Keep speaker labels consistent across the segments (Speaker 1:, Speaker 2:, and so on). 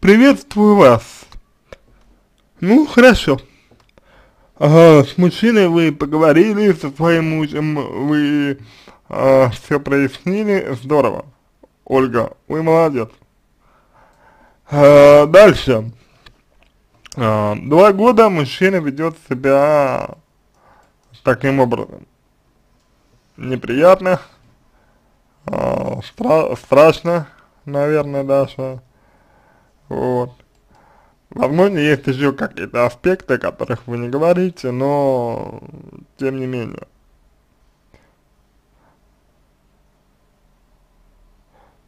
Speaker 1: приветствую вас. Ну, хорошо. Ага, с мужчиной вы поговорили, со своим мужем вы а, все прояснили, здорово. Ольга, вы молодец. А, дальше. А, два года мужчина ведет себя таким образом. Неприятно, а, стра страшно, наверное, даже. Вот. Возможно, есть еще какие-то аспекты, о которых вы не говорите, но тем не менее.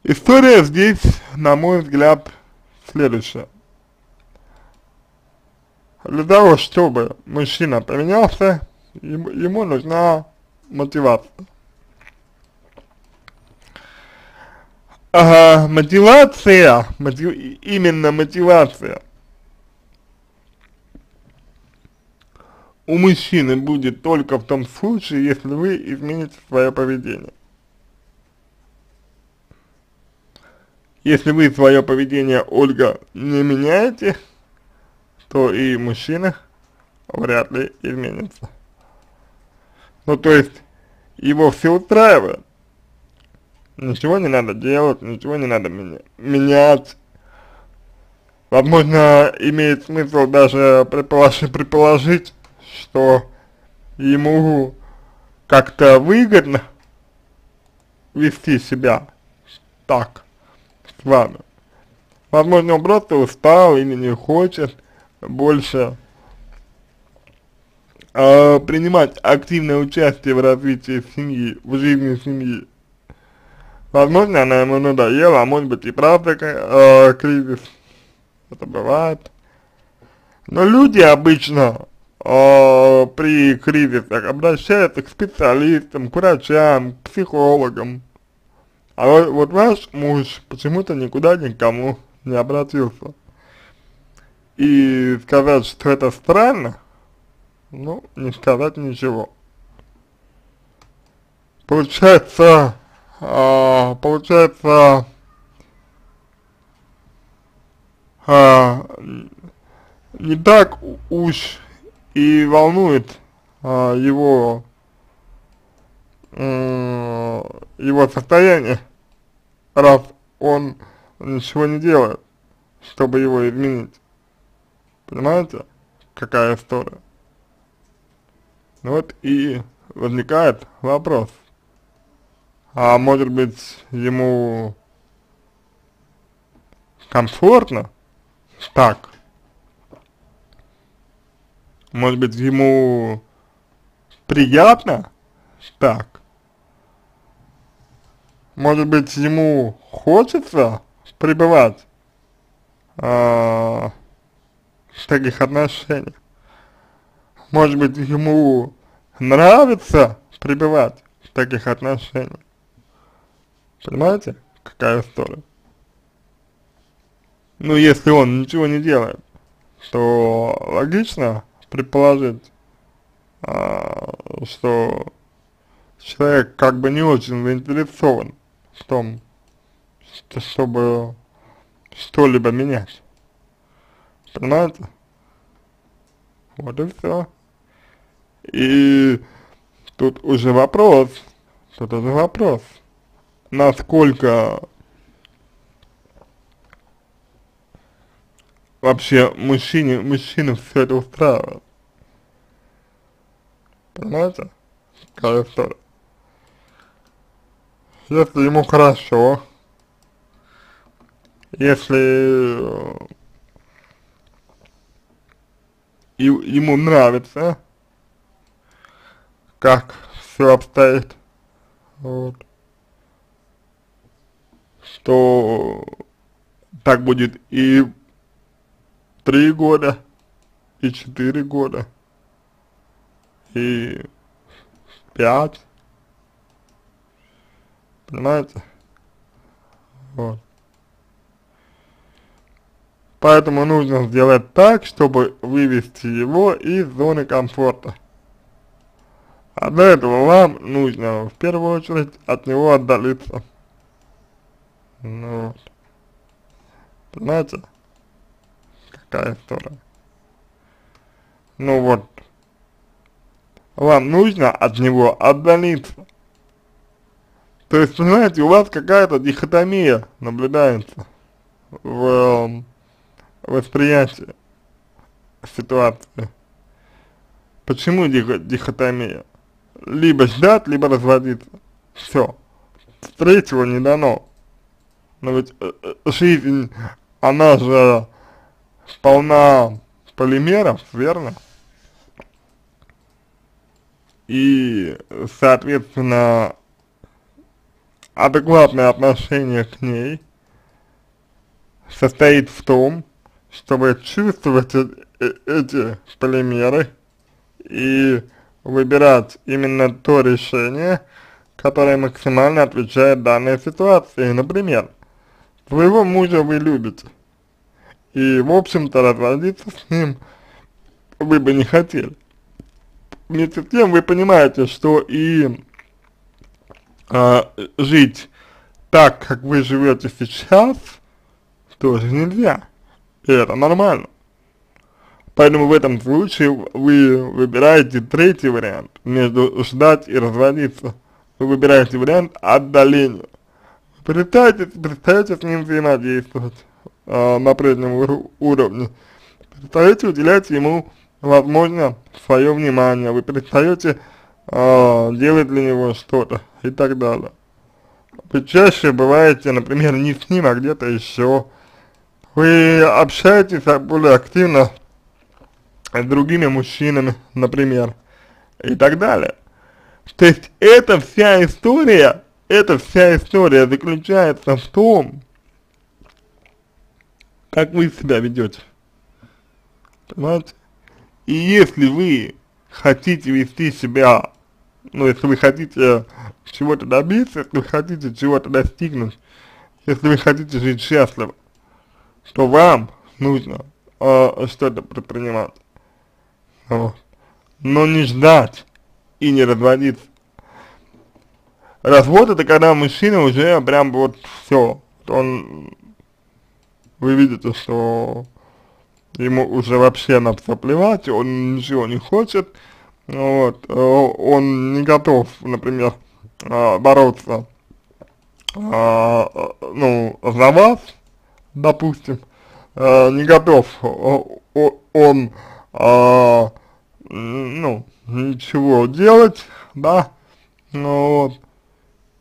Speaker 1: История здесь, на мой взгляд, следующая. Для того, чтобы мужчина поменялся, ему, ему нужна мотивация. Ага, мотивация, мотив, именно мотивация у мужчины будет только в том случае, если вы измените свое поведение. Если вы свое поведение, Ольга, не меняете, то и мужчина вряд ли изменится. Ну, то есть, его все устраивает. Ничего не надо делать, ничего не надо меня, менять. Возможно, имеет смысл даже предположить, предположить, что ему как-то выгодно вести себя так с вами. Возможно, он просто устал или не хочет больше э, принимать активное участие в развитии семьи, в жизни семьи. Возможно, она ему надоела, а может быть и правда э, кризис. Это бывает. Но люди обычно э, при кризисах обращаются к специалистам, к врачам, к психологам. А вот, вот ваш муж почему-то никуда никому не обратился. И сказать, что это странно, ну, не сказать ничего. Получается, а, получается, а, не так уж и волнует а, его, его состояние, раз он ничего не делает, чтобы его изменить. Понимаете, какая история? Вот и возникает вопрос, а может быть ему комфортно так? Может быть ему приятно так? Может быть ему хочется пребывать а, в таких отношениях? Может быть ему нравится пребывать в таких отношениях? Понимаете, какая история? Ну, если он ничего не делает, то логично предположить, а, что человек как бы не очень заинтересован в том, что, чтобы что-либо менять. Понимаете? Вот и все. И тут уже вопрос, тут уже вопрос, насколько вообще мужчине, мужчину все это устраивает. Понимаете? Какая история. Если ему хорошо, если э, ему нравится, как все обстоит, вот, что так будет и три года, и четыре года, и пять, понимаете? Вот. Поэтому нужно сделать так, чтобы вывести его из зоны комфорта. А для этого вам нужно в первую очередь от него отдалиться. Ну. Понимаете? такая история. Ну вот, вам нужно от него отдалиться. То есть, понимаете, у вас какая-то дихотомия наблюдается в э, восприятии ситуации. Почему дих дихотомия? Либо ждать, либо разводиться. Все. Третьего не дано. Но ведь э, э, жизнь, она же полна полимеров, верно? И, соответственно, адекватное отношение к ней состоит в том, чтобы чувствовать э эти полимеры и выбирать именно то решение, которое максимально отвечает данной ситуации. Например, своего мужа вы любите, и, в общем-то, разводиться с ним вы бы не хотели. Вместе с тем вы понимаете, что и а, жить так, как вы живете сейчас, тоже нельзя. И это нормально. Поэтому в этом случае вы выбираете третий вариант между ждать и разводиться. Вы выбираете вариант отдаления. Перестаете, перестаете с ним взаимодействовать э, на прежнем уровне. Перестаете уделять ему, возможно, свое внимание. Вы перестаете э, делать для него что-то и так далее. Вы чаще бываете, например, не с ним, а где-то еще. Вы общаетесь более активно с другими мужчинами, например, и так далее. То есть эта вся история, эта вся история заключается в том, как вы себя ведете. Понимаете? И если вы хотите вести себя, ну, если вы хотите чего-то добиться, если вы хотите чего-то достигнуть, если вы хотите жить счастливо, то вам нужно э, что-то предпринимать. Вот. Но не ждать и не разводиться. Развод это когда мужчина уже прям вот все, он, вы видите, что ему уже вообще на все плевать, он ничего не хочет, вот, э, он не готов, например, э, бороться, э, ну, за вас, допустим, не готов он, ну, ничего делать, да, ну, вот,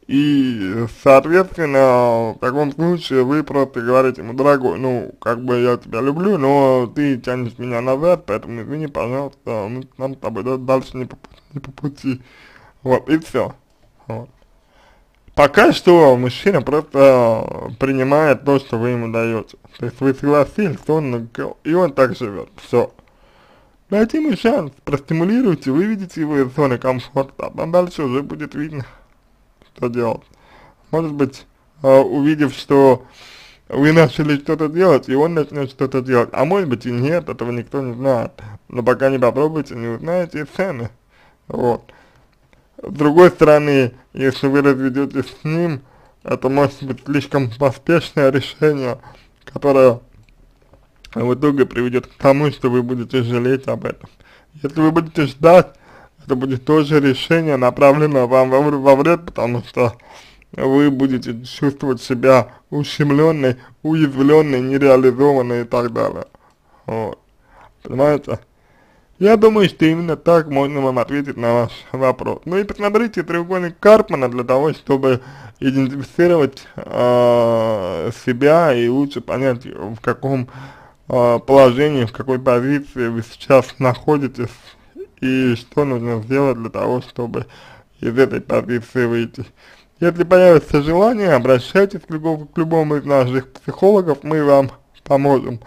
Speaker 1: и, соответственно, в таком случае вы просто говорите ему, дорогой, ну, как бы я тебя люблю, но ты тянешь меня назад, поэтому извини, пожалуйста, ну, нам с тобой да, дальше не по, не по пути. Вот, и все. Вот. Пока что мужчина просто принимает то, что вы ему даете. То есть вы согласились, он, и он так живет. Все. Дайте ему шанс, простимулируйте, выведите его из зоны комфорта, а дальше уже будет видно что делать. Может быть, э, увидев, что вы начали что-то делать, и он начнет что-то делать. А может быть и нет, этого никто не знает. Но пока не попробуйте, не узнаете цены. Вот. С другой стороны, если вы разведетесь с ним, это может быть слишком поспешное решение, которое в итоге приведет к тому, что вы будете жалеть об этом. Если вы будете ждать, это будет тоже решение, направленное вам во, вред, потому что вы будете чувствовать себя ущемленной, уязвленной, нереализованной и так далее. Вот. Понимаете? Я думаю, что именно так можно вам ответить на ваш вопрос. Ну и посмотрите треугольник Карпмана для того, чтобы идентифицировать э, себя и лучше понять, в каком э, положении, в какой позиции вы сейчас находитесь и что нужно сделать для того, чтобы из этой позиции выйти. Если появится желание, обращайтесь к любому, к любому из наших психологов, мы вам поможем.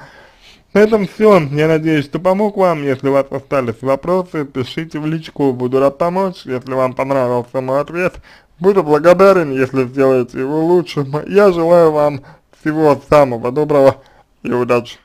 Speaker 1: На этом все. Я надеюсь, что помог вам. Если у вас остались вопросы, пишите в личку, буду рад помочь. Если вам понравился мой ответ, буду благодарен, если сделаете его лучше. Я желаю вам всего самого доброго и удачи.